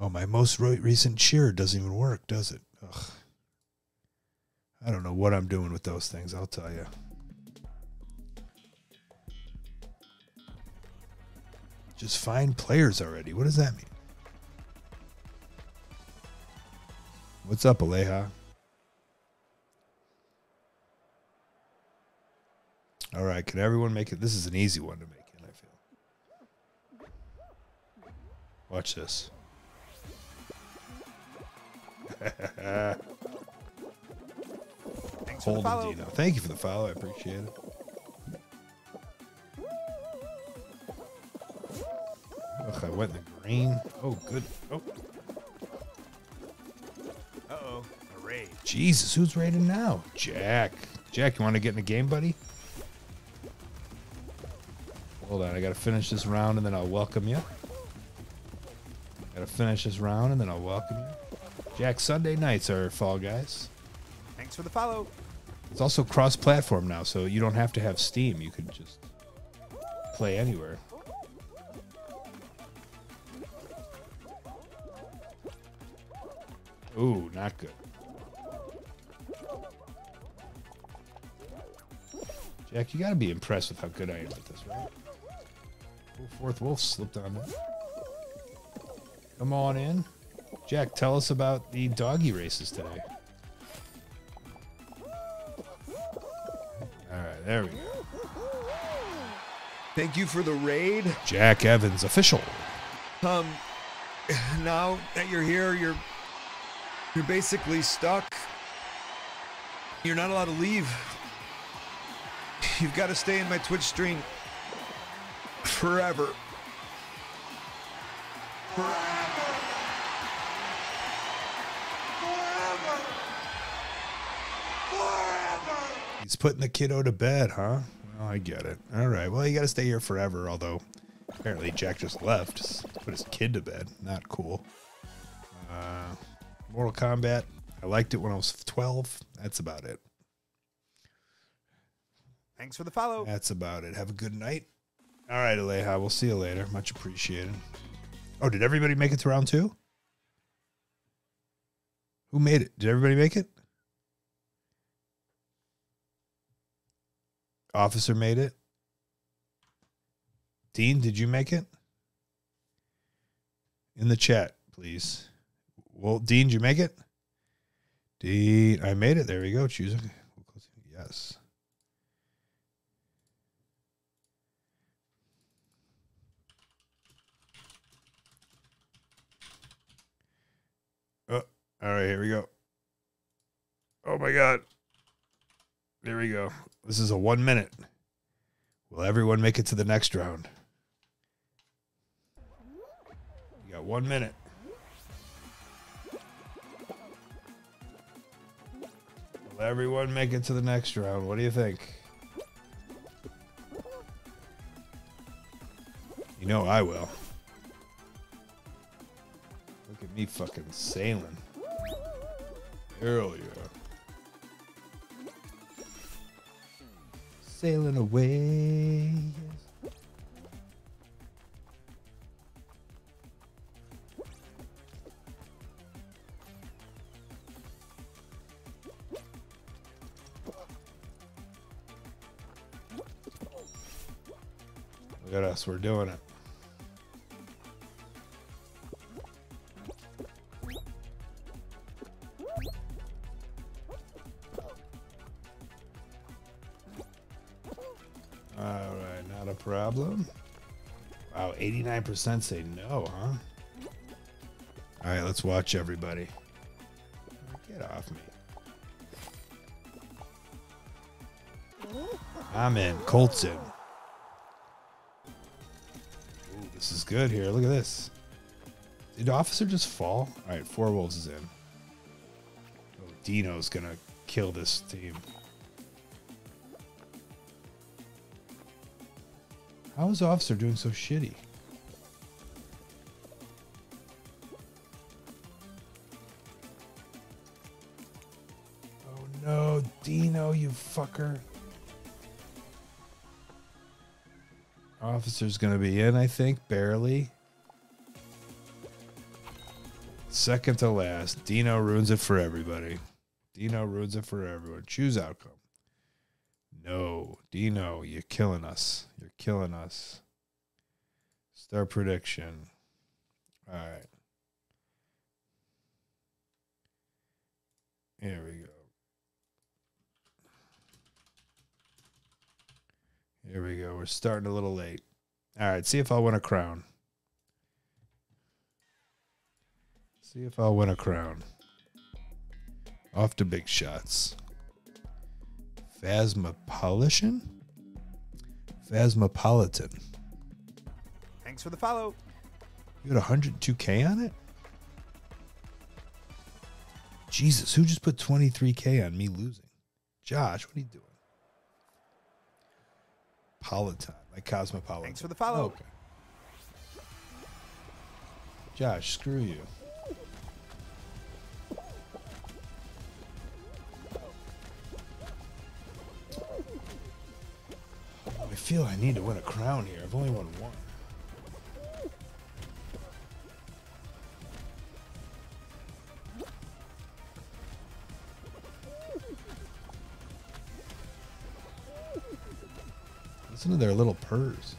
Oh, my most recent cheer doesn't even work, does it? Ugh. I don't know what I'm doing with those things, I'll tell you. Just find players already. What does that mean? What's up, Aleja? All right, can everyone make it? This is an easy one to make in, I feel. Watch this. Thanks for the follow. Dino. Thank you for the follow. I appreciate it. Ugh, I went in the green. Oh, good. Oh, Uh oh. A raid. Jesus, who's raiding now? Jack. Jack, you want to get in the game, buddy? Hold on, I gotta finish this round and then I'll welcome you. Gotta finish this round and then I'll welcome you. Jack, Sunday nights are Fall Guys. Thanks for the follow. It's also cross-platform now, so you don't have to have Steam. You can just play anywhere. Ooh, not good. Jack, you got to be impressed with how good I am at this, right? Fourth wolf slipped on. Come on in. Jack, tell us about the doggy races today. All right, there we go. Thank you for the raid. Jack Evans official. Um, now that you're here, you're you're basically stuck. You're not allowed to leave. You've got to stay in my Twitch stream forever. He's putting the kiddo to bed, huh? Well, I get it. All right. Well, you got to stay here forever. Although, apparently, Jack just left. Just put his kid to bed. Not cool. Uh, Mortal Kombat. I liked it when I was 12. That's about it. Thanks for the follow. That's about it. Have a good night. All right, Aleja. We'll see you later. Much appreciated. Oh, did everybody make it to round two? Who made it? Did everybody make it? Officer made it. Dean, did you make it? In the chat, please. Well, Dean, did you make it? Dean, I made it. There we go. Choose. Yes. Oh, all right, here we go. Oh my god. There we go. This is a one minute. Will everyone make it to the next round? You got one minute. Will everyone make it to the next round? What do you think? You know I will. Look at me fucking sailing. Yeah. Sailing away. Look at us, we're doing it. Problem. Wow, 89% say no, huh? All right, let's watch everybody. Get off me. I'm in. Colt's in. Ooh, this is good here. Look at this. Did the officer just fall? All right, Four Wolves is in. Oh, Dino's going to kill this team. How is Officer doing so shitty? Oh no, Dino, you fucker. Officer's gonna be in, I think, barely. second to last. Dino ruins it for everybody. Dino ruins it for everyone. Choose outcome. No, Dino, you're killing us. Killing us. Start prediction. All right. Here we go. Here we go. We're starting a little late. All right, see if I'll win a crown. See if I'll win a crown. Off to big shots. Phasma Phasmopolitan? Phasmopolitan. Thanks for the follow. You got 102k on it? Jesus, who just put 23k on me losing? Josh, what are you doing? Politan, like Cosmopolitan. Thanks for the follow. Okay. Josh, screw you. Feel I need to win a crown here. I've only won one. Listen to their little purrs.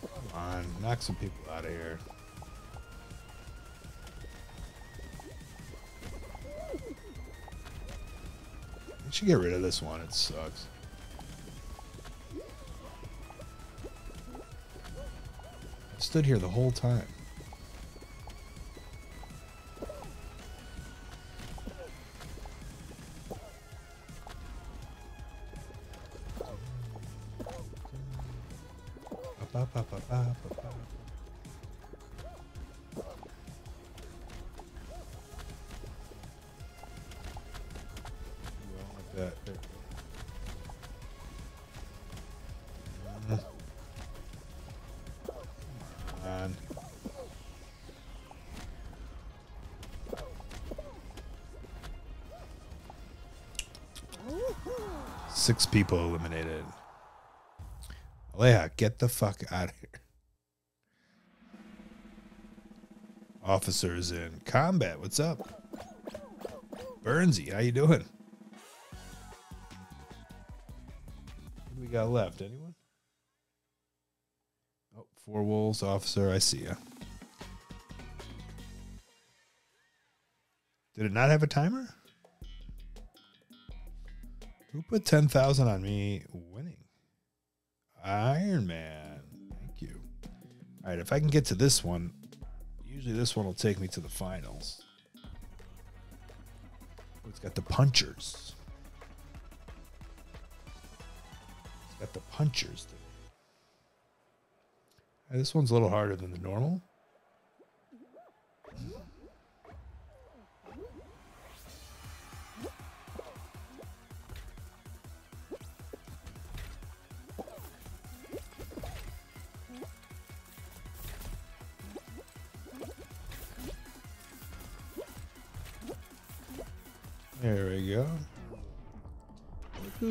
Come on, knock some people out of here. Should get rid of this one. It sucks. Stood here the whole time. People eliminated. Aleja, get the fuck out of here. Officers in combat. What's up? Burnsy, how you doing? What do we got left? Anyone? Oh, four wolves, officer. I see ya. Did it not have a timer? Put ten thousand on me winning? Iron Man. Thank you. All right, if I can get to this one, usually this one will take me to the finals. It's got the punchers. It's got the punchers. This one's a little harder than the normal.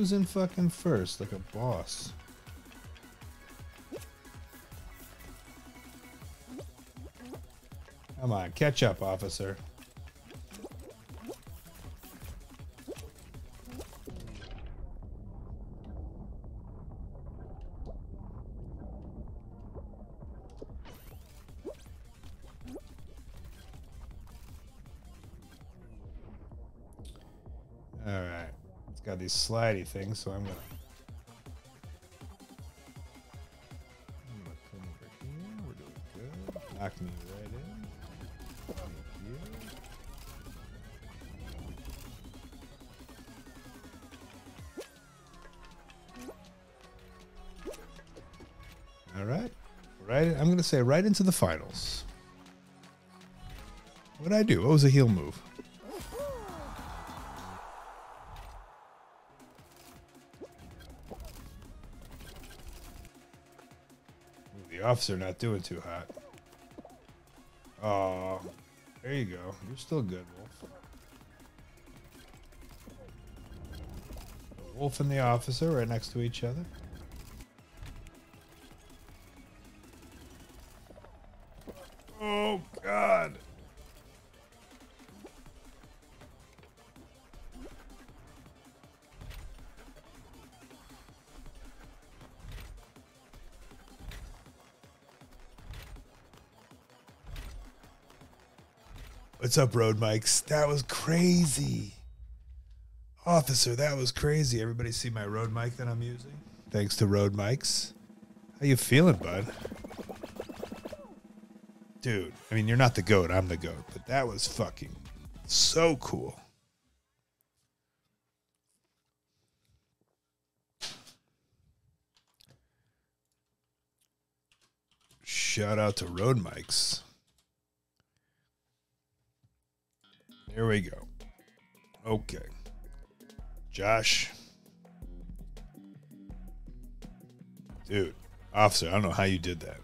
Who's in fucking first, like a boss. Come on, catch up, officer. These slidey things, so I'm gonna. I'm gonna come over here. We're doing good. Knock me right in. All right. Right. I'm gonna say right into the finals. What did I do? What was a heel move? Officer not doing too hot. Oh, there you go. You're still good, Wolf. Wolf and the officer right next to each other. What's up, Rode Mics? That was crazy. Officer, that was crazy. Everybody see my Rode mic that I'm using? Thanks to Rode Mics. How you feeling, bud? Dude, I mean, you're not the goat. I'm the goat. But that was fucking so cool. Shout out to Rode Mics. There we go. Okay. Josh. Dude, officer, I don't know how you did that.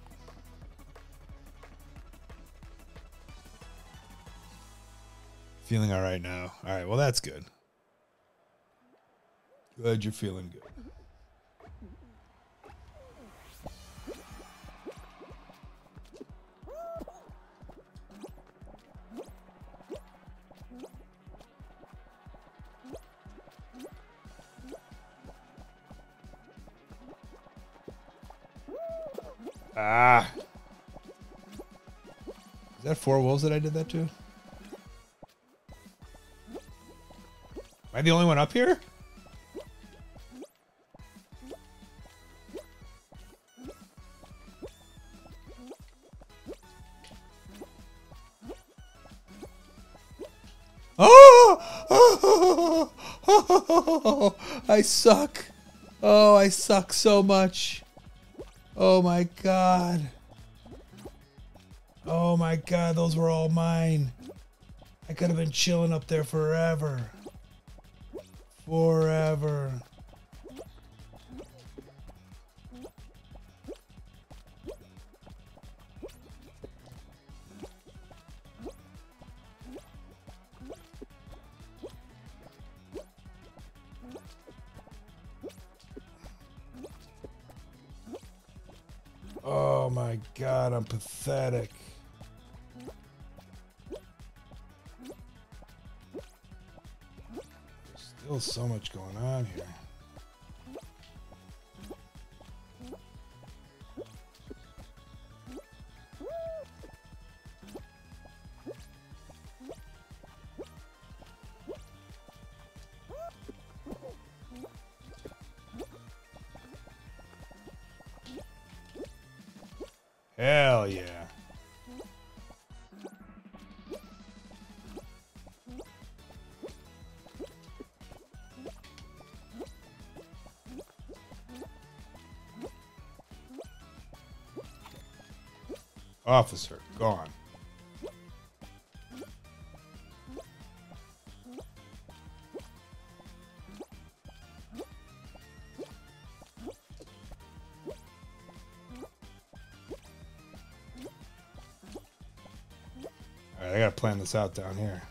Feeling all right now. All right, well, that's good. Glad you're feeling good. Ah. Is that four wolves that I did that to? Am I the only one up here? Oh! I suck. Oh, I suck so much. Oh my god. Oh my god, those were all mine. I could have been chilling up there forever. Forever. God, I'm pathetic. There's still so much going on here. Officer, gone. All right, I gotta plan this out down here.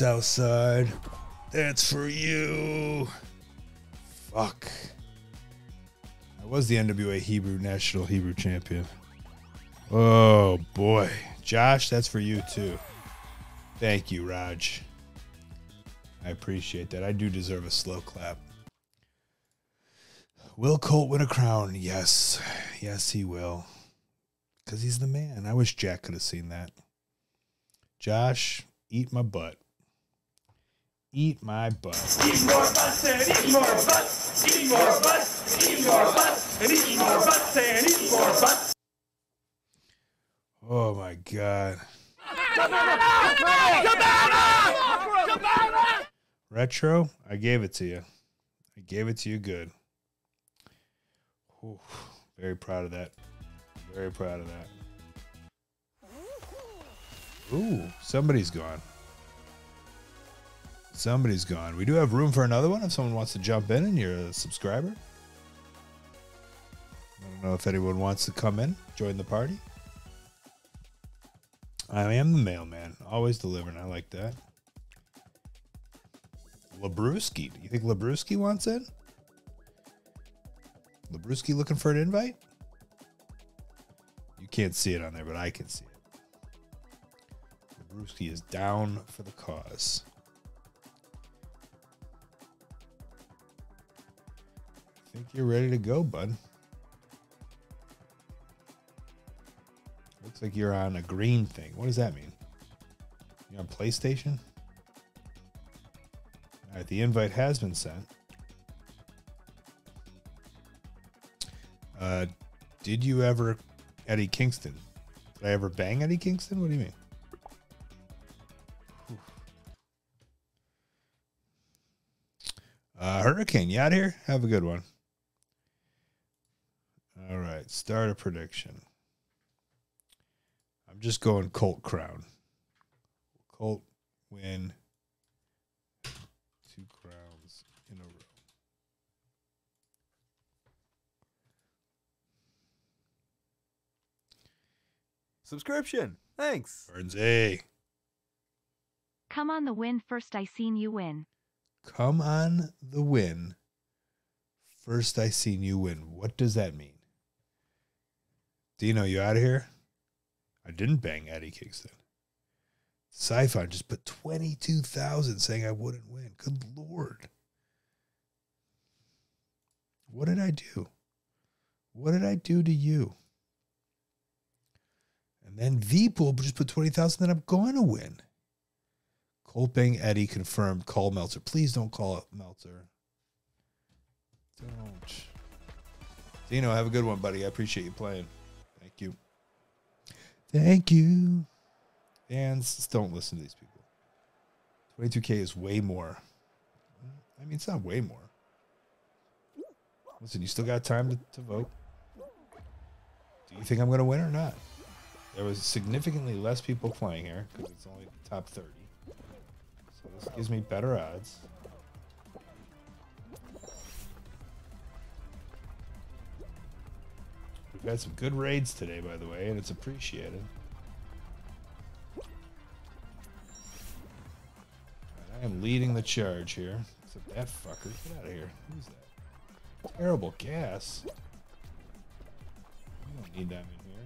Southside. That's for you. Fuck. I was the NWA Hebrew National Hebrew Champion. Oh boy. Josh, that's for you too. Thank you, Raj. I appreciate that. I do deserve a slow clap. Will Colt win a crown? Yes. Yes, he will. Because he's the man. I wish Jack could have seen that. Josh, eat my butt. Eat my butt. Eat more butts and eat more butts. Eat more butts. Eat more butts and eat more butts and eat more butts. Oh my god. Retro, I gave it to you. I gave it to you good. Whew. Very proud of that. Very proud of that. Ooh, somebody's gone. Somebody's gone. We do have room for another one if someone wants to jump in and you're a subscriber. I don't know if anyone wants to come in, join the party. I am the mailman, always delivering. I like that. Labruski. Do you think Labruski wants in? Labruski looking for an invite? You can't see it on there, but I can see it. Labruski is down for the cause. Think you're ready to go, bud. Looks like you're on a green thing. What does that mean? You're on PlayStation? All right, the invite has been sent. Uh, did you ever, Eddie Kingston? Did I ever bang Eddie Kingston? What do you mean? Uh, Hurricane, you out here? Have a good one. All right, start a prediction. I'm just going Colt Crown. Colt win two crowns in a row. Subscription. Thanks. Burns A. Come on the win first I seen you win. Come on the win. First I seen you win. What does that mean? Dino, you out of here? I didn't bang Eddie Kingston. Sci-fi just put 22,000 saying I wouldn't win. Good lord. What did I do? What did I do to you? And then V-Pool just put 20,000 that I'm going to win. Colt Bang Eddie confirmed. Call Meltzer. Please don't call it Meltzer. Don't. Dino, have a good one, buddy. I appreciate you playing. Thank you. You. Fans, don't listen to these people. 22K is way more. I mean, it's not way more. Listen, you still got time to, to vote. Do you think I'm going to win or not? There was significantly less people playing here because it's only the top 30. So this gives me better odds. We've had some good raids today, by the way, and it's appreciated. I am leading the charge here. Except that fucker. Get out of here. Who's that? Terrible gas. We don't need them in here.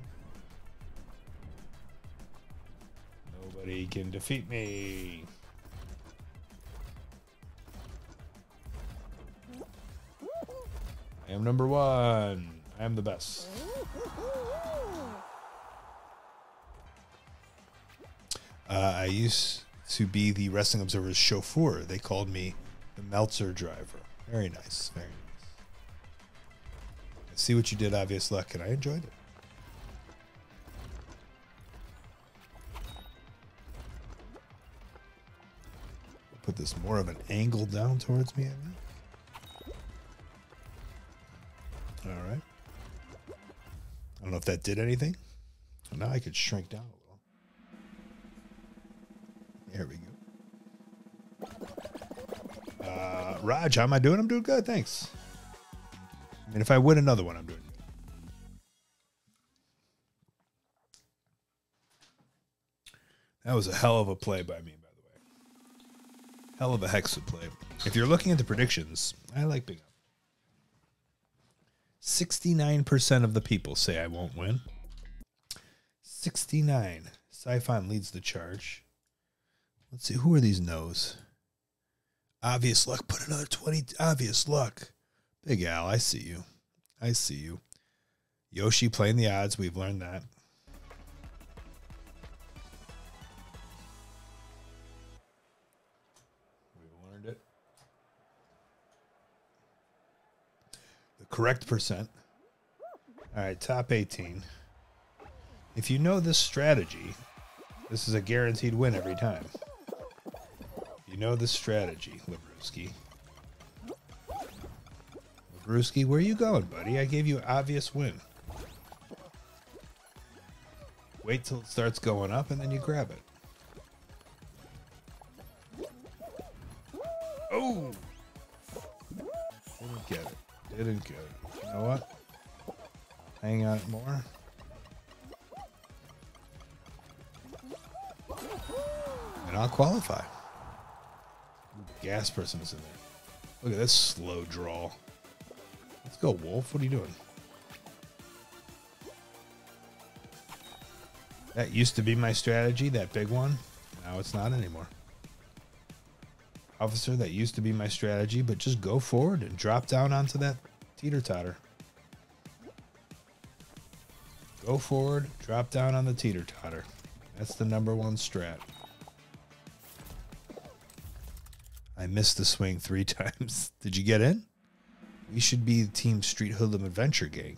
Nobody can defeat me. I am number one. I am the best. Uh, I used to be the Wrestling Observer's chauffeur. They called me the Meltzer driver. Very nice. Very nice. I see what you did, obvious luck, and I enjoyed it. Put this more of an angle down towards me. I think. All right. I don't know if that did anything. Now I could shrink down a little. There we go. Uh, Raj, how am I doing? I'm doing good, thanks. I mean, if I win another one, I'm doing. That was a hell of a play by me, by the way. Hell of a hexa play. If you're looking at the predictions, I like big up. 69% of the people say I won't win. 69. Siphon leads the charge. Let's see, who are these no's? Obvious luck. Put another 20. Obvious luck. Big Al, I see you. I see you. Yoshi playing the odds. We've learned that. Correct percent. All right, top 18. If you know this strategy, this is a guaranteed win every time. You know this strategy, Labruski. Labruski, where are you going, buddy? I gave you an obvious win. Wait till it starts going up and then you grab it. Oh! Didn't get it. Didn't it. You know what? Hang on more. And I'll qualify. gas person is in there. Look at this slow draw. Let's go, Wolf. What are you doing? That used to be my strategy, that big one. Now it's not anymore. Officer, that used to be my strategy, but just go forward and drop down onto that teeter totter. Go forward, drop down on the teeter totter. That's the number one strat. I missed the swing three times. Did you get in? We should be the Team Street Hoodlum Adventure Gang.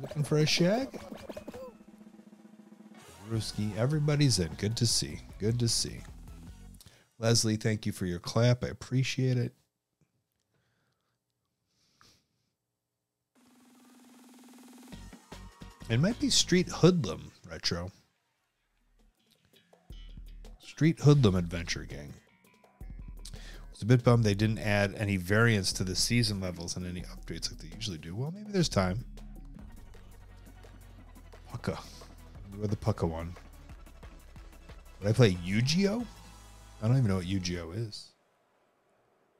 Looking for a shag? Ruski, everybody's in. Good to see. Good to see. Leslie, thank you for your clap. I appreciate it. It might be Street Hoodlum Retro. Street Hoodlum Adventure Gang. I was a bit bummed they didn't add any variants to the season levels and any updates like they usually do. Well, maybe there's time. Pucka. We're the Pucka one. Would I play Yu-Gi-Oh? I don't even know what Yu-Gi-Oh is.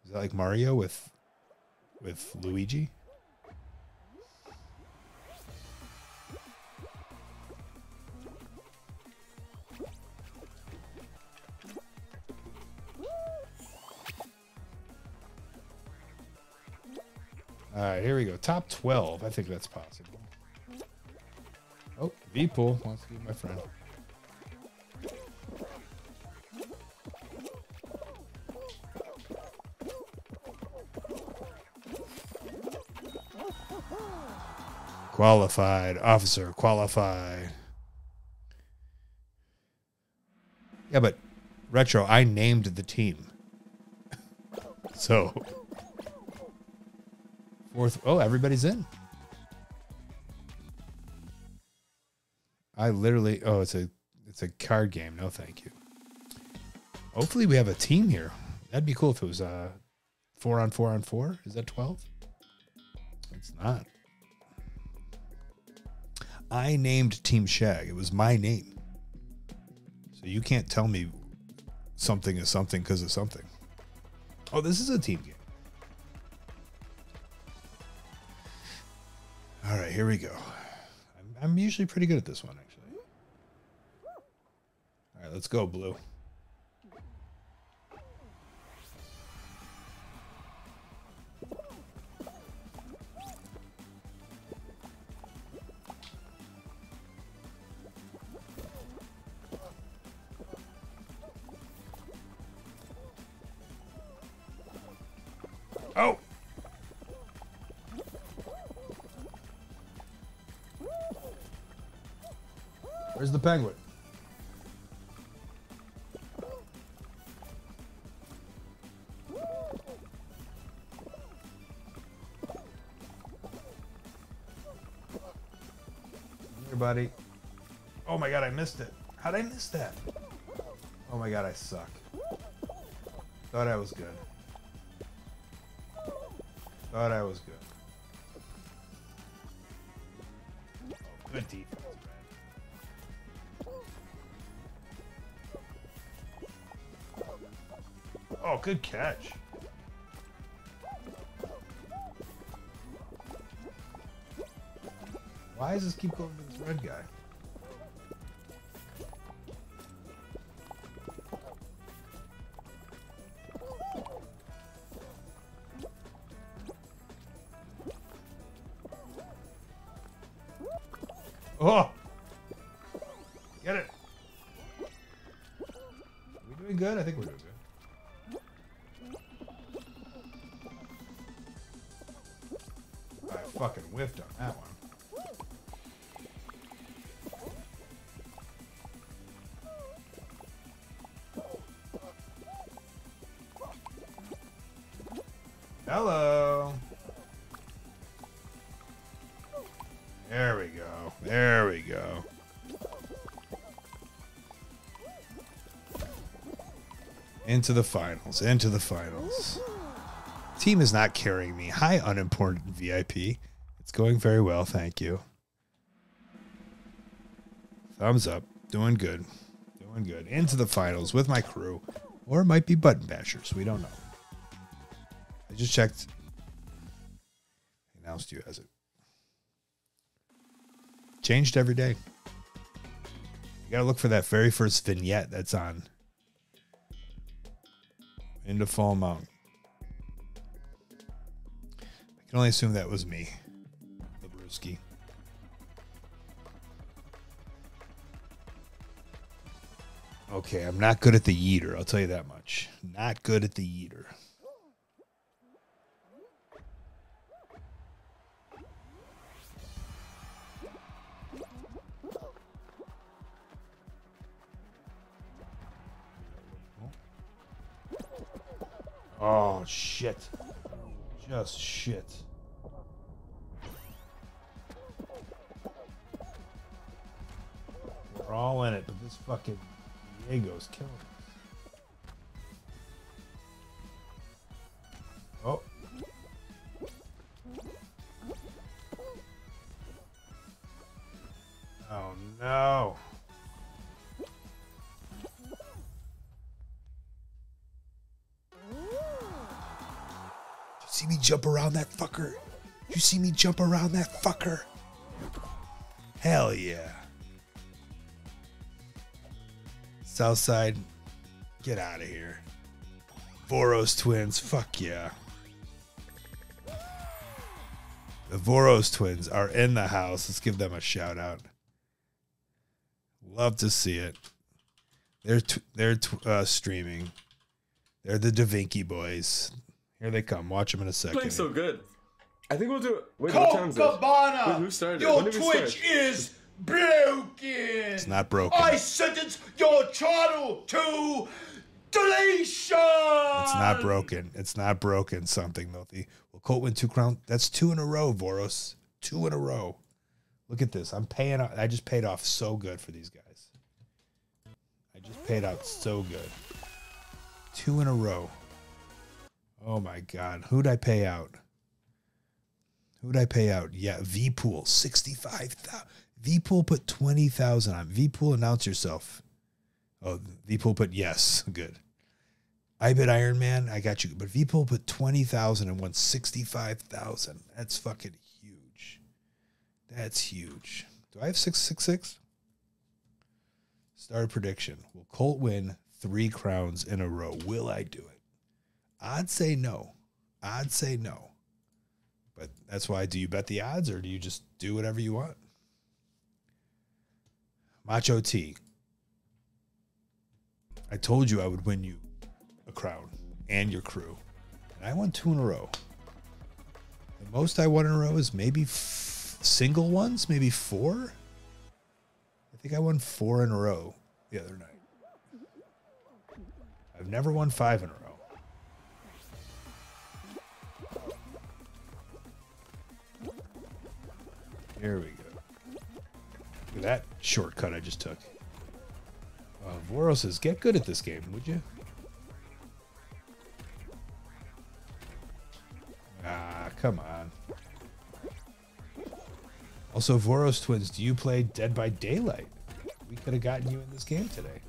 Is that like Mario with with Luigi? All right, here we go. Top 12. I think that's possible. Oh, V-Pool wants to be my friend. Qualified. Officer, qualified. Yeah, but Retro, I named the team. so Fourth. Oh, everybody's in. I literally. Oh, it's a it's a card game. No, thank you. Hopefully, we have a team here. That'd be cool if it was uh four on four on four. Is that twelve? It's not. I named Team Shag. It was my name. So you can't tell me something is something because of something. Oh, this is a team game. All right, here we go. I'm, I'm usually pretty good at this one, actually. All right, let's go, Blue. Penguin? Here, buddy. Oh my god, I missed it. How'd I miss that? Oh my god, I suck. Thought I was good. Thought I was good. Oh, good defense, good catch. Why does this keep going to this red guy? Oh! Get it. Are we doing good? I think we're doing good. That one. Hello. There we go. There we go. Into the finals. Into the finals. Team is not carrying me. Hi, unimportant VIP. It's going very well, thank you. Thumbs up. Doing good. Doing good. Into the finals with my crew. Or it might be button bashers. We don't know. I just checked. Announced you as it. Changed every day. You gotta look for that very first vignette that's on into Fall Mountain. I can only assume that was me, Okay, I'm not good at the yeeter. I'll tell you that much. Not good at the yeeter. Oh shit. Just shit. Us. Oh. Oh no. You see me jump around that fucker? You see me jump around that fucker? Hell yeah. Southside, get out of here. Voros twins, fuck yeah. The Voros twins are in the house. Let's give them a shout out. Love to see it. They're t- they're t- uh, streaming. They're the Da Vinci boys. Here they come. Watch them in a second. playing so good. I think we'll do it. Wait, what time is it? Copacabana, Who- who started? your When Twitch start? is broken. It's not broken. I sentence your channel to deletion. It's not broken. It's not broken. Something, Milty. Well, Colt win two crown. That's two in a row, Voros. Two in a row. Look at this. I'm paying. I just paid off so good for these guys. I just paid out so good. Two in a row. Oh my God. Who'd I pay out? Who'd I pay out? Yeah, V Pool, 65,000. V Pool put 20,000 on. V Pool, announce yourself. Oh, V Pool put yes. Good. I bet Iron Man, I got you. But Vpool put 20,000 and won 65,000. That's fucking huge. That's huge. Do I have 666? Star prediction. Will Colt win three crowns in a row? Will I do it? I'd say no. I'd say no. But that's why do you bet the odds or do you just do whatever you want? Macho T. I told you I would win you a crown and your crew. And I won two in a row. The most I won in a row is maybe f- single ones, maybe four. I think I won four in a row the other night. I've never won five in a row. Here we go. Shortcut I just took. Uh, Voro says, get good at this game, would you? Ah, come on. Also, Voros Twins, do you play Dead by Daylight? We could have gotten you in this game today.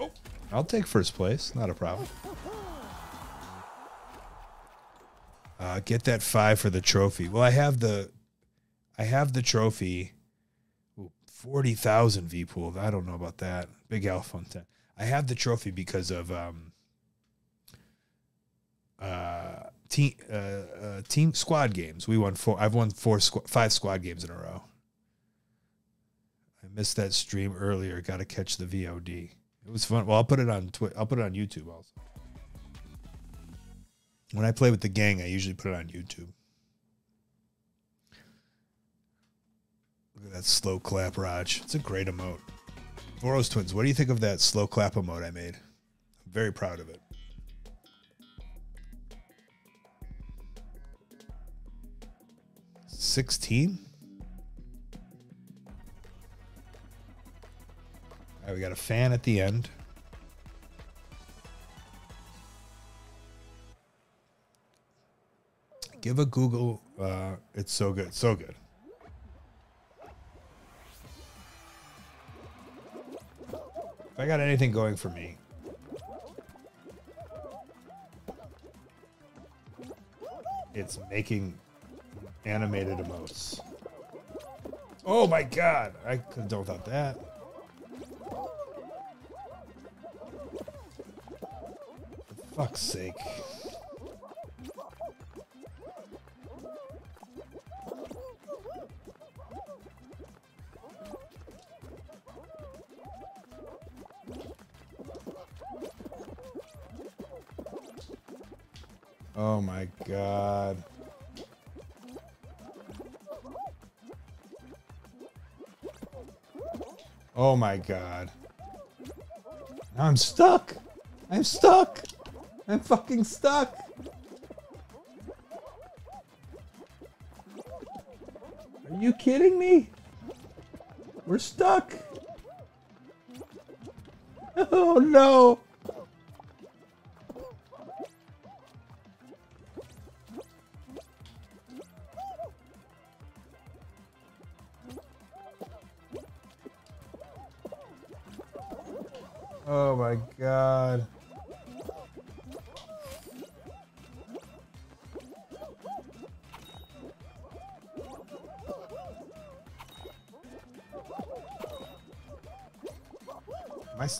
Oh, I'll take first place. Not a problem. Uh, get that five for the trophy. Well, I have the, I have the trophy. Ooh, Forty thousand V pool. I don't know about that. Big on ten. I have the trophy because of um, uh, team uh, uh, team squad games. We won four. I've won four squ- five squad games in a row. I missed that stream earlier. Got to catch the VOD. It was fun. Well, I'll put it on Twitter. I'll put it on YouTube also. When I play with the gang, I usually put it on YouTube. Look at that slow clap, Raj. It's a great emote. Voros Twins, what do you think of that slow clap emote I made? I'm very proud of it. Sixteen. All right, we got a fan at the end. Give a Google. Uh, it's so good, so good. I got anything going for me, it's making animated emotes. Oh my god! I could have done without that. For fuck's sake. God. Oh my god. I'm stuck. I'm stuck. I'm fucking stuck. Are you kidding me? We're stuck. Oh no.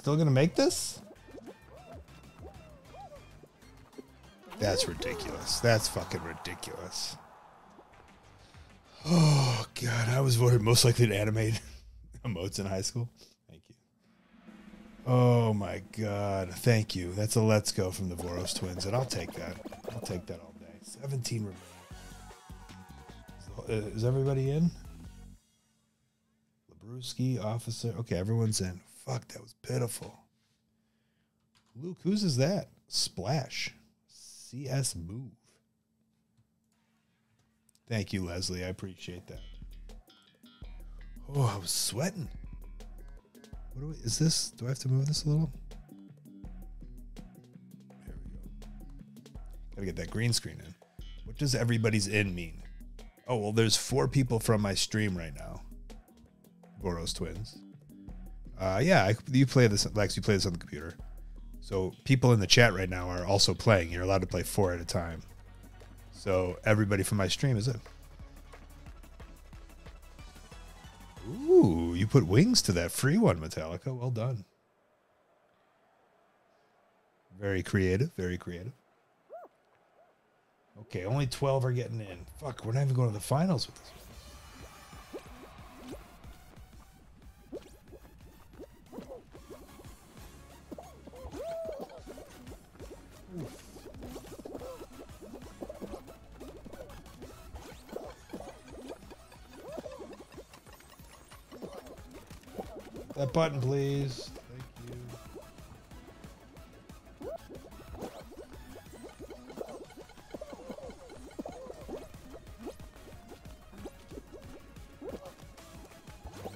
Still gonna make this? That's ridiculous. That's fucking ridiculous. Oh god, I was voted most likely to animate emotes in high school. Thank you. Oh my god, thank you. That's a let's go from the Voros twins, and I'll take that. I'll take that all day. 17 remaining. Is- uh, Is everybody in? Labruski, officer. Okay, everyone's in. Fuck, that was pitiful. Luke, whose is that? Splash. CS Move. Thank you, Leslie. I appreciate that. Oh, I was sweating. What do we, is this? Do I have to move this a little? There we go. Gotta get that green screen in. What does everybody's in mean? Oh, well, there's four people from my stream right now. Voros twins. Uh, yeah, I, you play this, Lex. You play this on the computer. So people in the chat right now are also playing. You're allowed to play four at a time. So everybody from my stream is in. Ooh, you put wings to that free one, Metallica. Well done. Very creative. Very creative. Okay, only 12 are getting in. Fuck, we're not even going to the finals with this. That button, please. Thank you.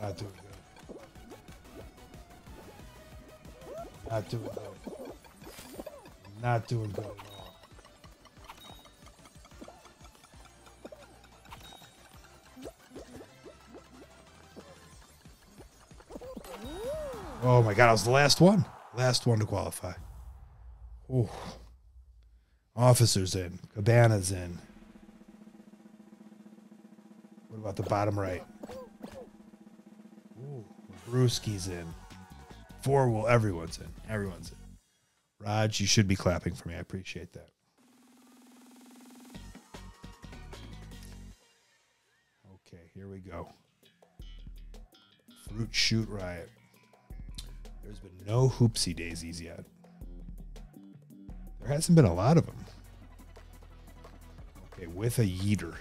Not doing good. Not doing good. Not doing good god, I was the last one. Last one to qualify. Ooh. Officers in. Cabana's in. What about the bottom right? Ooh. In. Four will everyone's in. Everyone's in. Raj, you should be clapping for me. I appreciate that. Okay, here we go. Fruit Chute Riot. There's been no hoopsie daisies yet. There hasn't been a lot of them. Okay, with a yeeter.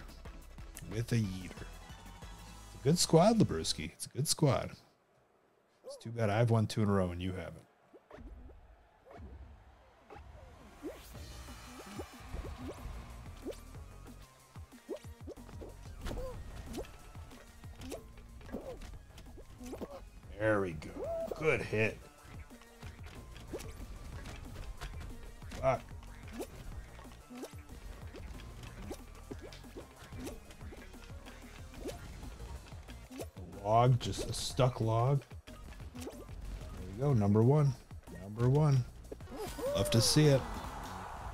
With a yeeter. It's a good squad, Labruski. It's a good squad. It's too bad I've won two in a row and you haven't. There we go. Good hit. Fuck. Log, just a stuck log. There you go. Number one. Number one. Love to see it.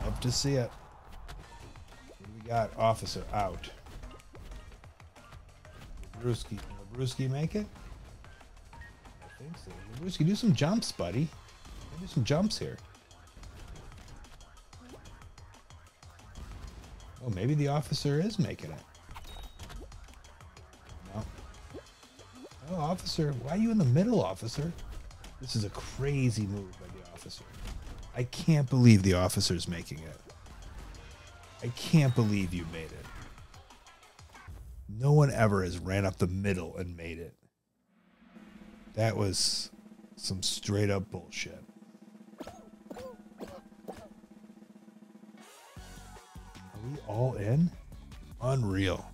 Love to see it. We got? Officer out. Brewski. Brewski make it? Think so. Brewski, do some jumps, buddy. Do some jumps here. Oh, maybe the officer is making it. No. Oh, officer, why are you in the middle, officer? This is a crazy move by the officer. I can't believe the officer's making it. I can't believe you made it. No one ever has ran up the middle and made it. That was some straight up bullshit. Are we all in? Unreal.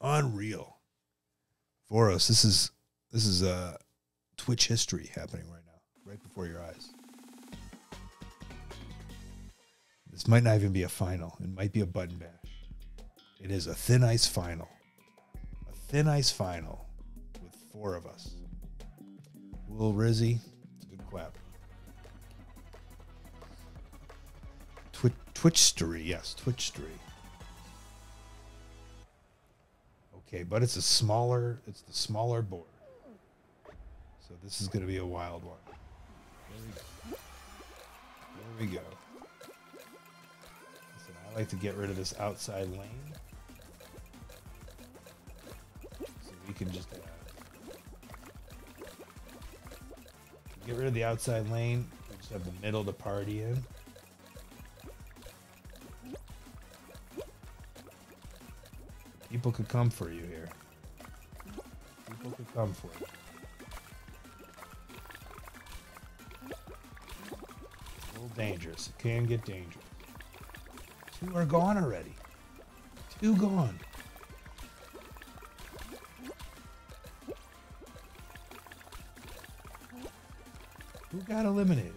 Unreal. Voros, this is this is uh Twitch history happening right now, right before your eyes. This might not even be a final. It might be a button bash. It is a thin ice final. A thin ice final with four of us. Will Rizzy, It's a good clap. Twitch Twitchstery, yes, Twitchstery. Okay, but it's a smaller, it's the smaller board. So this is going to be a wild one. There we go. There we go. Listen, I like to get rid of this outside lane. So we can just uh, get rid of the outside lane. We just have the middle to party in. People could come for you here. People could come for you. A little dangerous. It can get dangerous. Two are gone already. Two gone. Who got eliminated?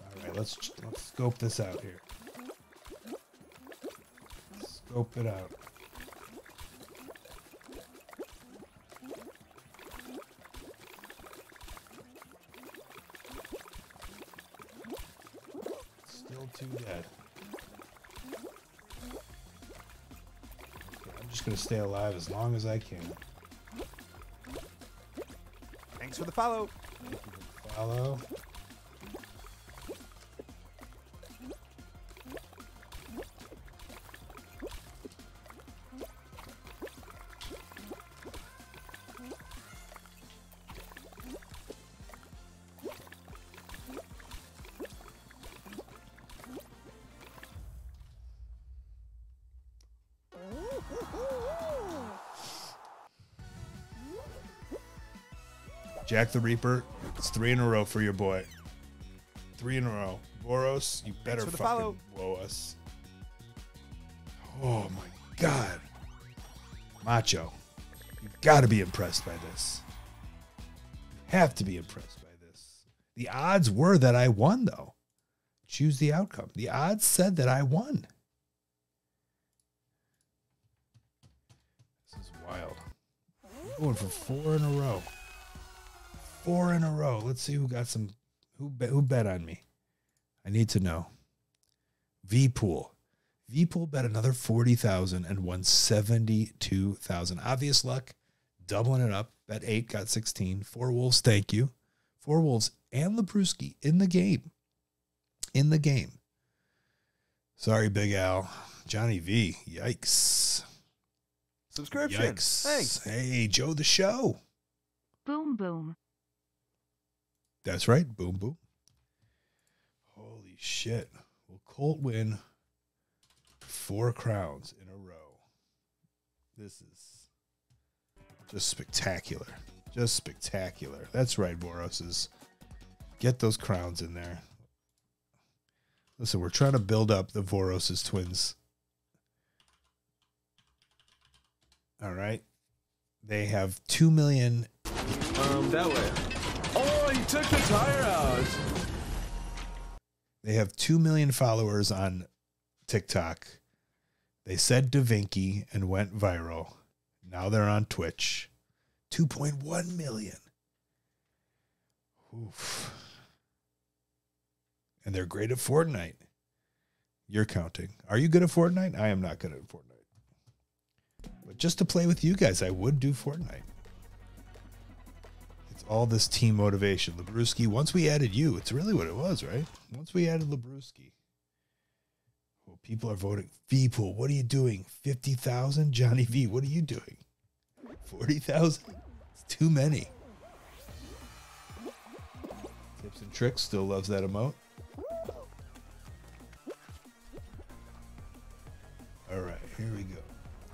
All right, let's let's scope this out here. Scope it out. Stay alive as long as I can. Thanks for the follow. Follow. Jack the Reaper, it's three in a row for your boy. Three in a row. Voros, you better fucking follow. woe us. Oh my god. Macho, you gotta be impressed by this. Have to be impressed by this. The odds were that I won, though. Choose the outcome. The odds said that I won. This is wild. I'm going for four in a row. Four in a row. Let's see who got some. Who bet, who bet on me? I need to know. V Pool. V Pool bet another 40,000 and won 72,000. Obvious luck, doubling it up. Bet eight, got 16. Four Wolves, thank you. Four Wolves and Labruski in the game. In the game. Sorry, Big Al. Johnny V. Yikes. Subscription. Yikes. Thanks. Hey, Joe the Show. Boom boom. That's right. Boom, boom. Holy shit. Will Colt win four crowns in a row? This is just spectacular. Just spectacular. That's right, Voroses. Get those crowns in there. Listen, we're trying to build up the Voroses twins. All right. They have 2 million Um, that way. Took the tire out. They have 2 million followers on TikTok. They said Da Vinci and went viral. Now they're on Twitch. 2.1 million. Oof. And they're great at Fortnite. You're counting. Are you good at Fortnite? I am not good at Fortnite. But just to play with you guys, I would do Fortnite. It's all this team motivation. Labruski, once we added you, it's really what it was, right? Once we added Labruski. Well, people are voting. V pool, what are you doing? 50,000? Johnny V, what are you doing? 40,000? It's too many. Tips and tricks still loves that emote. All right, here we go.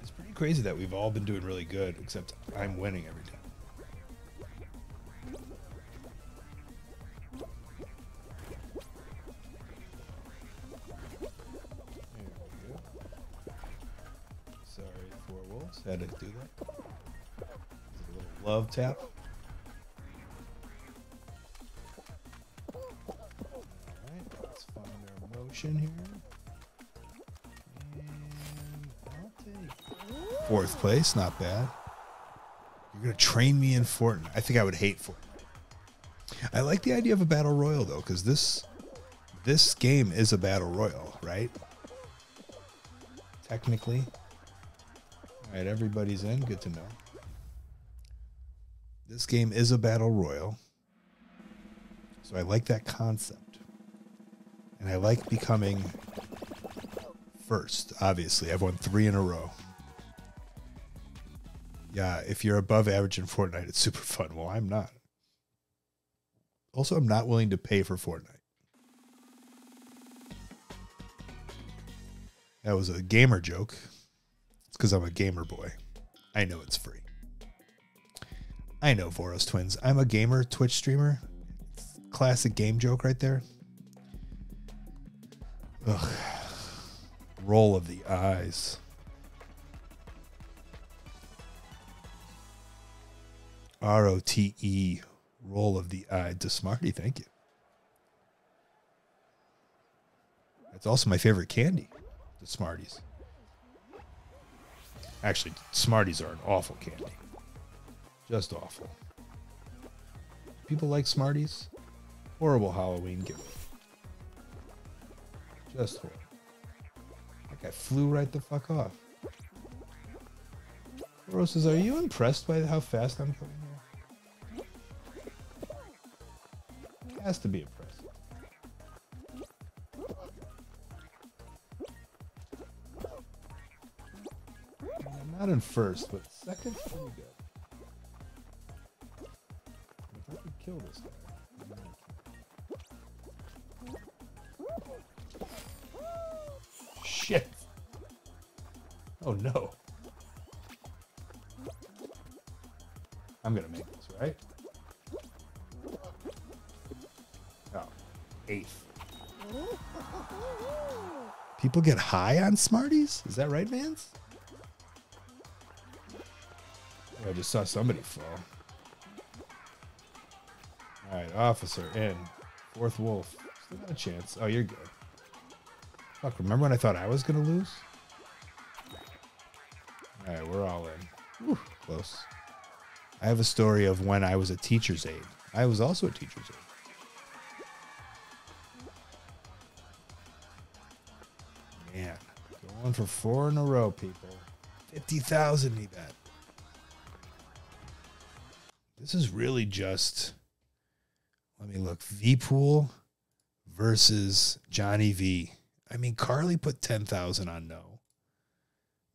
It's pretty crazy that we've all been doing really good, except I'm winning every time. Tap. Alright, let's find our motion here. Fourth place, not bad. You're gonna train me in Fortnite. I think I would hate Fortnite. I like the idea of a battle royal though, because this this game is a battle royal, right? Technically. All right, everybody's in. Good to know. This game is a battle royal. So I like that concept. And I like becoming first, obviously. I've won three in a row. Yeah, if you're above average in Fortnite, it's super fun. Well, I'm not. Also, I'm not willing to pay for Fortnite. That was a gamer joke. It's because I'm a gamer boy. I know it's free. I know Voros Twins. I'm a gamer Twitch streamer. Classic game joke right there. Ugh. Roll of the eyes. R O T E. Roll of the eye to Smarty. Thank you. That's also my favorite candy. The Smarties. Actually, Smarties are an awful candy. Just awful. People like Smarties. Horrible Halloween gift. Just horrible. That guy flew right the fuck off. Rose says, are you impressed by how fast I'm coming here? Has to be impressed. I'm not in first, but second's pretty good. Kill this. Shit. Oh no. I'm gonna make this, right? Oh, eighth. People get high on Smarties? Is that right, Mans? Oh, I just saw somebody fall. Officer in. Fourth wolf. Still got a chance. Oh, you're good. Fuck, remember when I thought I was to lose? All right, we're all in. Whew, close. I have a story of when I was a teacher's aide. I was also a teacher's aide. Man, going for four in a row, people. 50,000 need bet. This is really just, look, V-Pool versus Johnny V. I mean, Carly put 10,000 on no.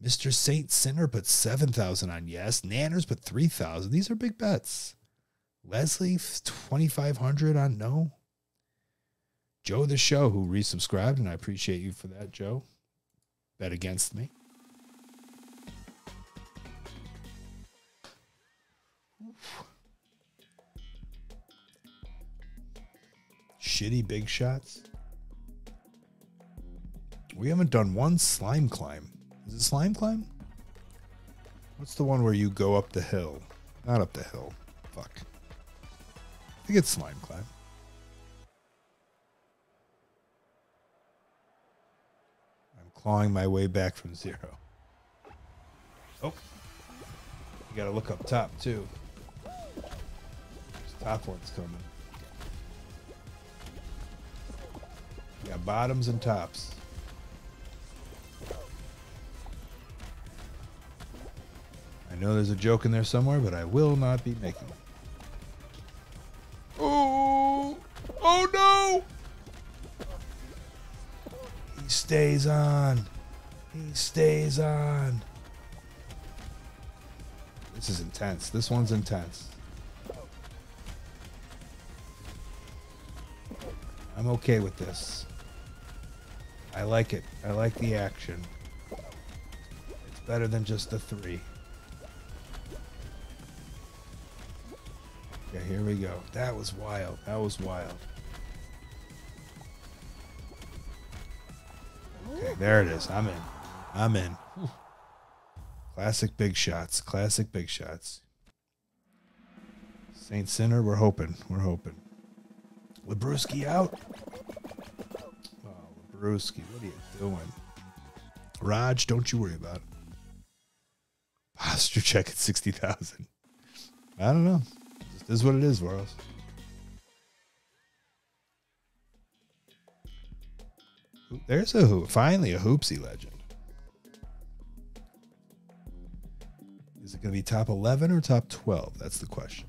Mr. Saint Sinner put 7,000 on yes. Nanners put 3,000. These are big bets. Leslie, 2,500 on no. Joe the Show, who resubscribed, and I appreciate you for that, Joe. Bet against me. Shitty big shots. We haven't done one slime climb. Is it slime climb? What's the one where you go up the hill? Not up the hill. Fuck. I think it's slime climb. I'm clawing my way back from zero. Oh. You gotta look up top too. Top one's coming. You got bottoms and tops. I know there's a joke in there somewhere, but I will not be making it. Oh! Oh no! He stays on. He stays on. This is intense. This one's intense. I'm okay with this. I like it. I like the action. It's better than just the three. Okay, here we go. That was wild. That was wild. Okay, there it is. I'm in. I'm in. Classic big shots. Classic big shots. Saint Sinner, we're hoping. We're hoping. Labruski out. Oh, what are you doing? Raj, don't you worry about it. Posture check at 60,000. I don't know. This is what it is, Voros. Ooh, There's a hoop. Finally, a hoopsy legend. Is it going to be top 11 or top 12? That's the question.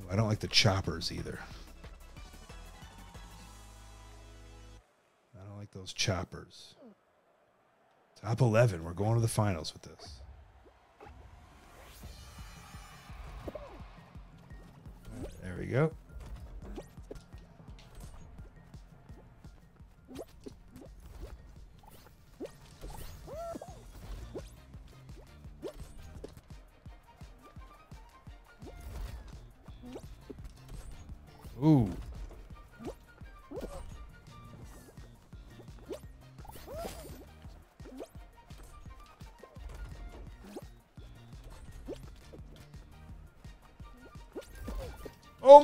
Ooh, I don't like the choppers either. Choppers. Top 11. We're going to the finals with this. There we go. Ooh.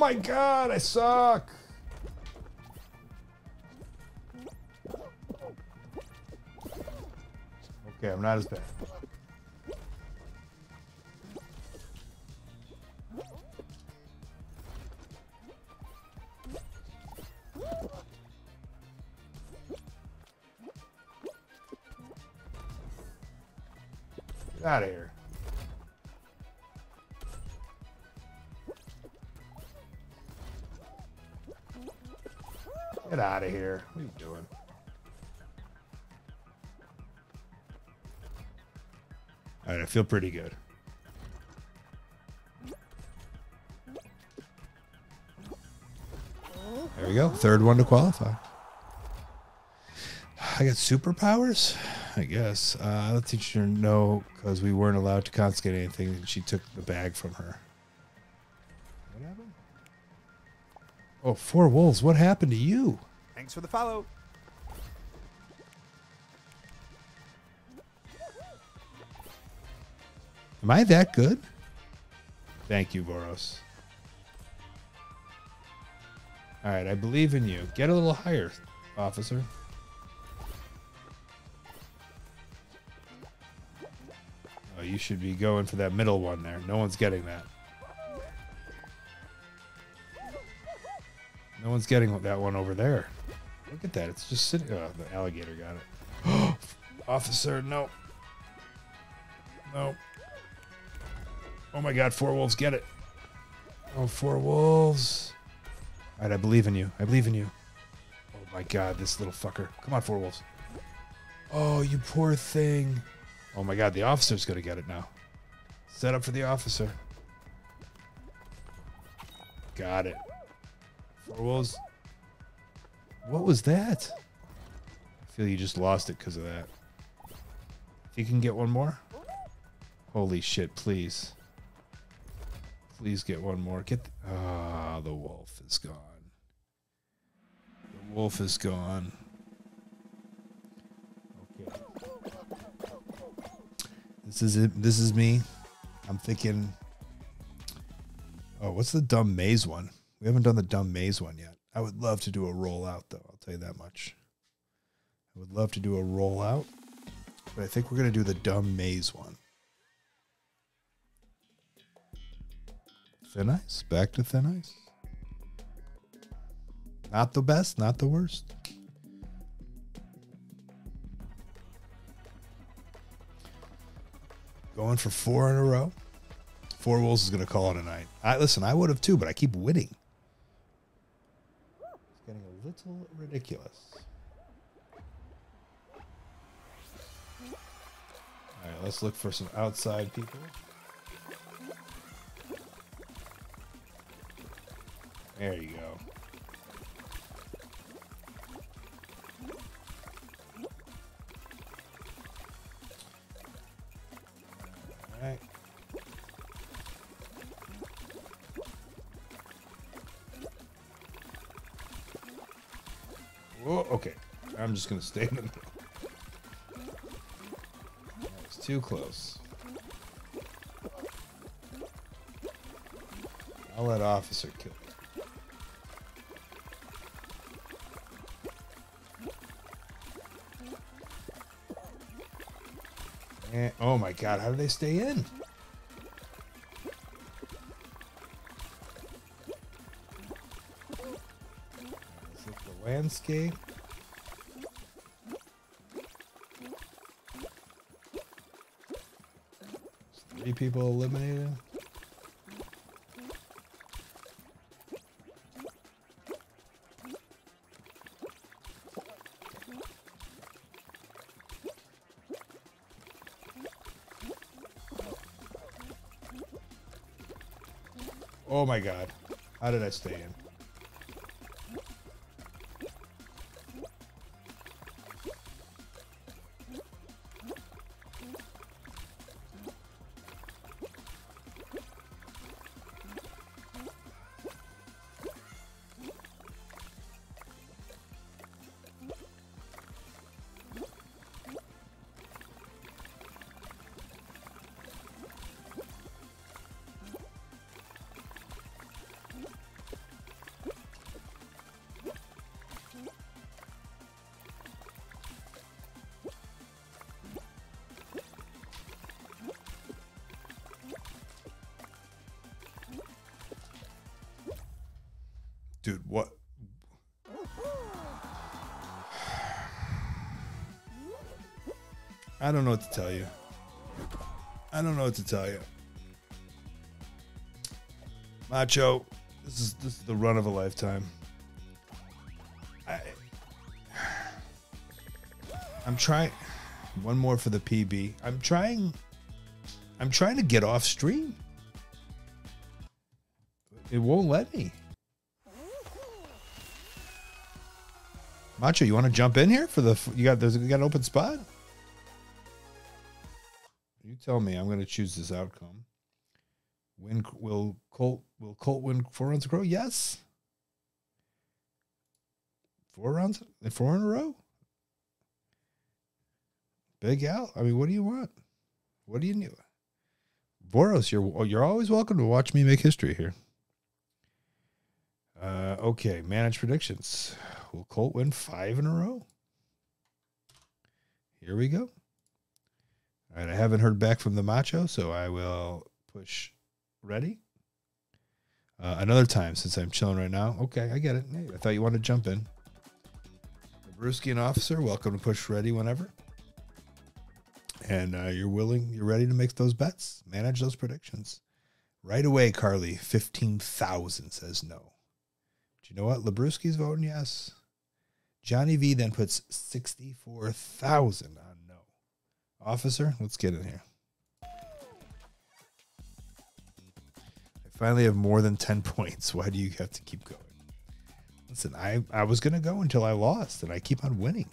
My god, I suck. Okay, I'm not as bad. Doing? All right, I feel pretty good. There we go. Third one to qualify. I got superpowers? I guess. Uh, the teacher no, because we weren't allowed to confiscate anything, and she took the bag from her. What happened? Oh, four wolves. What happened to you? Thanks for the follow. Am I that good? Thank you, Voros. All right, I believe in you. Get a little higher, officer. Oh, you should be going for that middle one there. No one's getting that. No one's getting that one over there. Look at that. It's just sitting. Oh, the alligator got it. Officer, no. No. Oh my god, four wolves, get it. Oh, four wolves. All right, I believe in you. I believe in you. Oh my god, this little fucker. Come on, four wolves. Oh, you poor thing. Oh my god, the officer's gonna get it now. Set up for the officer. Got it. Four wolves. What was that? I feel you just lost it because of that. If you can get one more. Holy shit, please. Please get one more. Get the, ah, the wolf is gone. The wolf is gone. Okay. This is it. This is me. I'm thinking. Oh, what's the dumb maze one? We haven't done the dumb maze one yet. I would love to do a rollout though. I'll tell you that much. I would love to do a rollout, but I think we're going to do the dumb maze one. Thin ice. Back to thin ice. Not the best, not the worst. Going for four in a row. Four Wolves is going to call it a night. I listen. I would have too, but I keep winning. Little ridiculous. All right, let's look for some outside people. There you go. Whoa, okay. I'm just gonna stay in the middle. It's too close. I'll let officer kill it. Eh, oh my god, how do they stay in? Landscape? Three people eliminated. Oh my god. How did I stay in? I don't know what to tell you. I don't know what to tell you. Macho, this is this is the run of a lifetime. I I'm trying one more for the PB. I'm trying I'm trying to get off stream. It won't let me. Macho, you want to jump in here for the? You got there's you got an open spot. Tell me. I'm going to choose this outcome. Win will Colt will Colt win four rounds in a row? Yes. Four rounds, four in a row. Big Al. I mean, what do you want? What do you need? Voros, you're you're always welcome to watch me make history here. Uh, okay, manage predictions. Will Colt win five in a row? Here we go. All right, I haven't heard back from the Macho, so I will push ready. Uh, another time since I'm chilling right now. Okay, I get it. Hey, I thought you wanted to jump in. Brewski and Officer, welcome to push ready whenever. And uh, you're willing, you're ready to make those bets, manage those predictions. Right away, Carly, 15,000 says no. Do you know what? Labruski's voting yes. Johnny V then puts 64,000 on no. Officer, let's get in here. I finally have more than 10 points. Why do you have to keep going? Listen, I, I was going to go until I lost, and I keep on winning.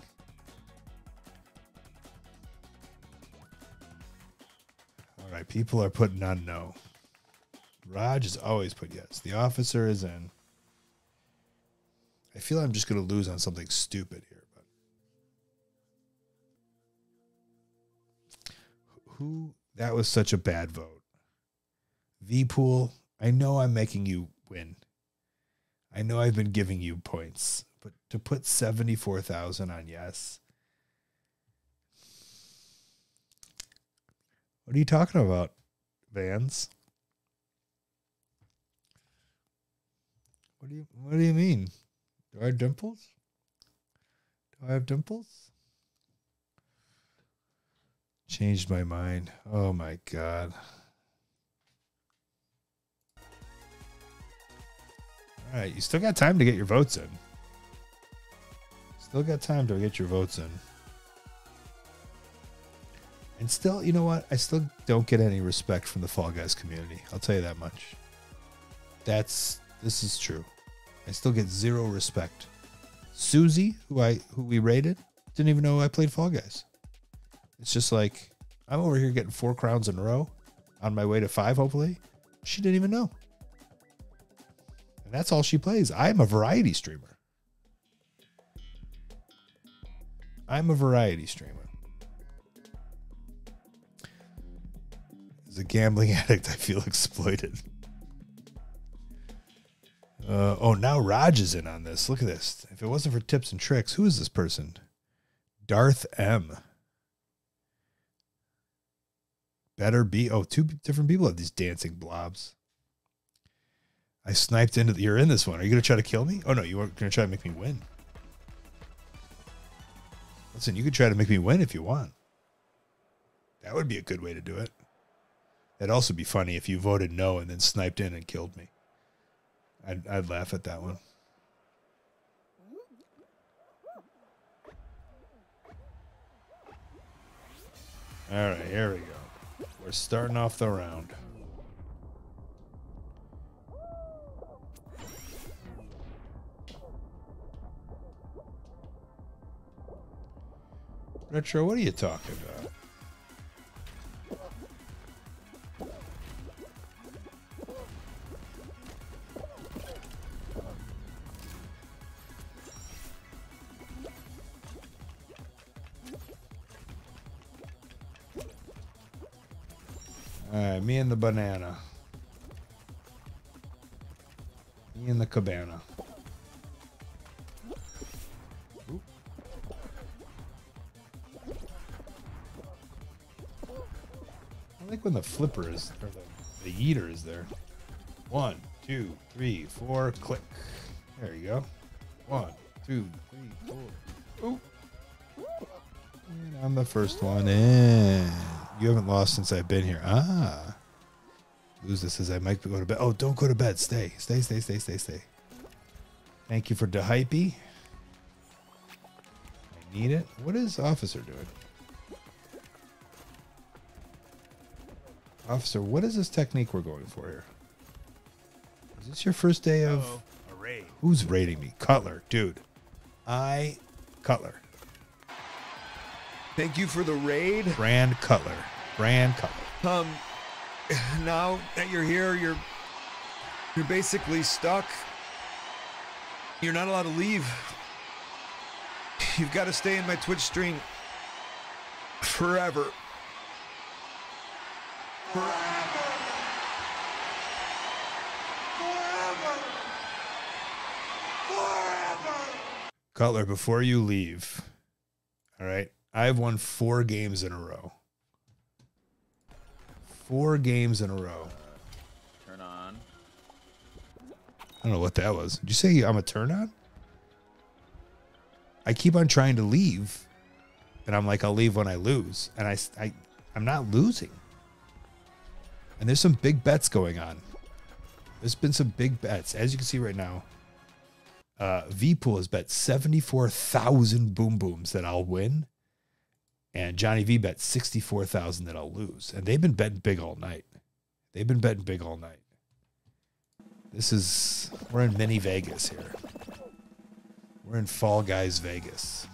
All right, people are putting on no. Raj is always put yes. The officer is in. I feel I'm just going to lose on something stupid here, who that was such a bad vote. V pool, I know I'm making you win. I know I've been giving you points, but to put 74,000 on yes. What are you talking about, Vans? What do you what do you mean? Do I have dimples? Do I have dimples? Changed my mind. Oh my god. All right, you still got time to get your votes in. Still got time to get your votes in. And still, you know what? I still don't get any respect from the Fall Guys community. I'll tell you that much. That's this is true. I still get zero respect. Susie, who I who we rated, didn't even know I played Fall Guys. It's just like I'm over here getting four crowns in a row, on my way to five. Hopefully, she didn't even know. And that's all she plays. I'm a variety streamer. I'm a variety streamer. As a gambling addict, I feel exploited. Uh, oh, now Raj is in on this. Look at this. If it wasn't for tips and tricks, who is this person? Darth M. Better be. Oh, two different people have these dancing blobs. I sniped into the. You're in this one. Are you going to try to kill me? Oh, no. You weren't going to try to make me win. Listen, you could try to make me win if you want. That would be a good way to do it. That'd also be funny if you voted no and then sniped in and killed me. I'd, I'd laugh at that one. All right, here we go. We're starting off the round. Retro, what are you talking about? Banana. Me the cabana. I like when the flipper is, or the, the eater is there. One, two, three, four, click. There you go. One, two, three, four. Oop. And I'm the first one in. You haven't lost since I've been here. Ah. Lose this as I might go to bed. Oh, don't go to bed. Stay. Stay, stay, stay, stay, stay. Thank you for the hypey. I need it. What is Officer doing? Officer, what is this technique we're going for here? Is this your first day of. A raid. Who's raiding me? Cutler, dude. I. Cutler. Thank you for the raid. Brand Cutler. Brand Cutler. Um, now that you're here, you're you're basically stuck. You're not allowed to leave. You've got to stay in my Twitch stream forever. Forever. Forever. Forever. Cutler, before you leave, all right, I've won four games in a row. Four games in a row. Turn on. I don't know what that was. Did you say I'm a turn on? I keep on trying to leave, and I'm like, I'll leave when I lose, and I, I, I'm not losing. And there's some big bets going on. There's been some big bets, as you can see right now. Uh, Vpool has bet seventy-four thousand boom booms that I'll win, and Johnny V bet sixty-four thousand that I'll lose, and they've been betting big all night. They've been betting big all night. This is we're in mini Vegas here. We're in Fall Guys Vegas.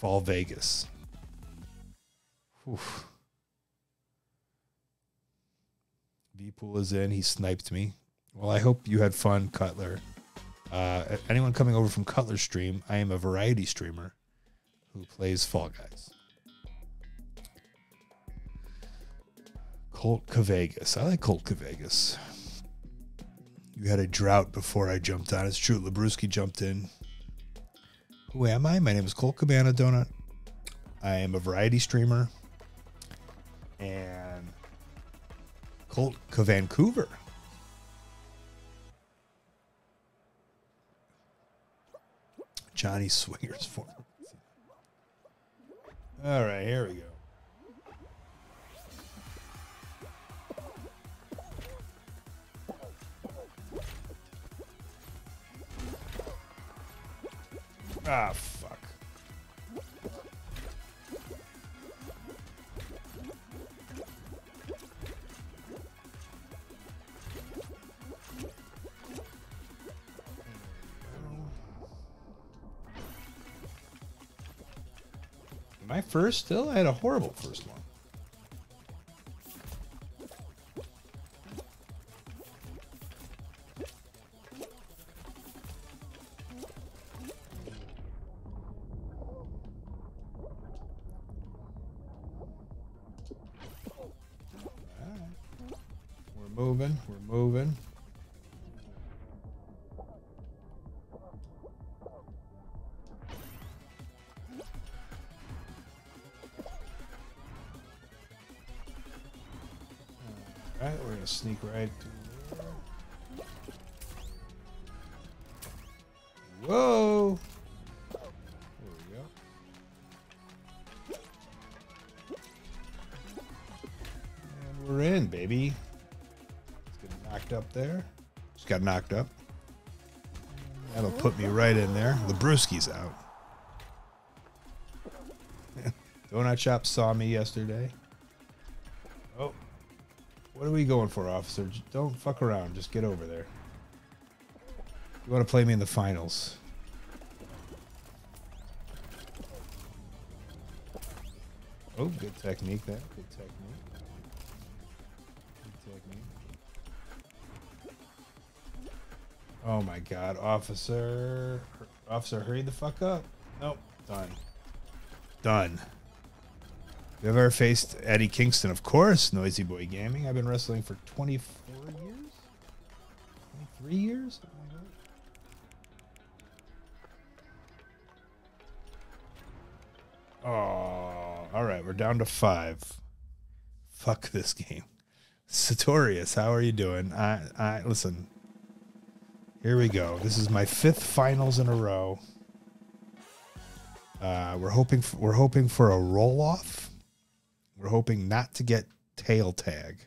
Fall Vegas. Oof. Vpool is in. He sniped me. Well, I hope you had fun, Cutler. Uh, anyone coming over from Cutler Stream, I am a variety streamer who plays Fall Guys. Colt Cavegas. I like Colt Cavegas. You had a drought before I jumped on. It's true. Labruski jumped in. Who am I? My name is Colt Cabana Donut. I am a variety streamer. And Colt Vancouver. Johnny Swingers for. All right, here we go. Ah, fuck. Am I first still? I had a horrible first one. Moving, we're moving. Alright, we're gonna sneak right through there. There. Just got knocked up. That'll put me right in there. The brewski's out. Donut Shop saw me yesterday. Oh. What are we going for, officer? Don't fuck around. Just get over there. You want to play me in the finals. Oh, good technique there. Good technique. Oh my god, officer. Officer, hurry the fuck up. Nope. Done. Done. You ever faced Eddie Kingston? Of course, Noisy Boy Gaming. I've been wrestling for 24 years? 23 years? Oh, all right. We're down to five. Fuck this game. Satorius, how are you doing? I, I listen. Here we go. This is my fifth finals in a row. Uh, we're hoping for, we're hoping for a roll off. We're hoping not to get tail tag.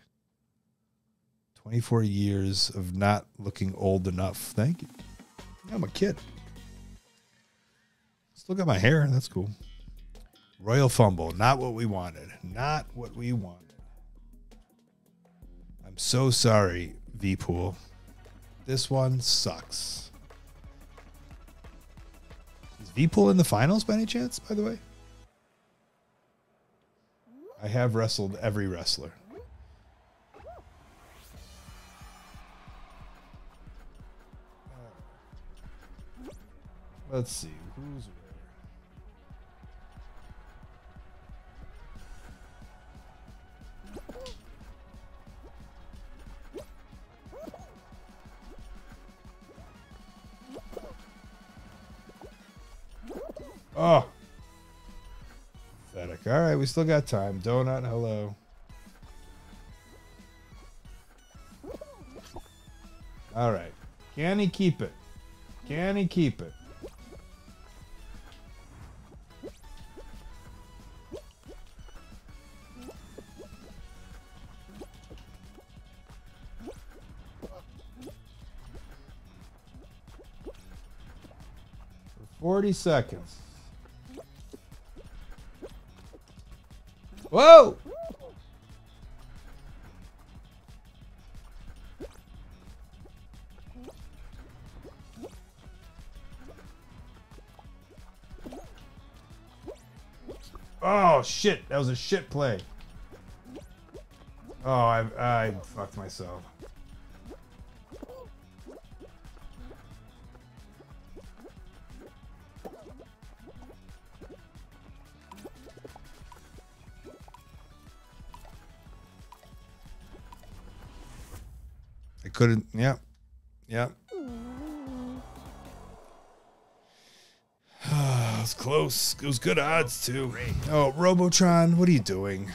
24 years of not looking old enough. Thank you. I'm a kid. Still got my hair. That's cool. Royal fumble. Not what we wanted. Not what we wanted. I'm so sorry, V Pool. This one sucks. Is V Pool in the finals by any chance, by the way? I have wrestled every wrestler. Let's see who's Oh. Pathetic. All right, we still got time. Donut, hello. All right. Can he keep it? Can he keep it? For 40 seconds. Whoa! Oh shit! That was a shit play. Oh, I I fucked myself. Couldn't. Yep. Yep. it was close. It was good odds too. Oh, Robotron, what are you doing?